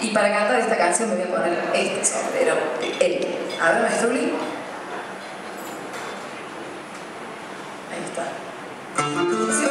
Y para cantar esta canción me voy a poner este sombrero. El. A ver, maestruli. Ahí está. Sí,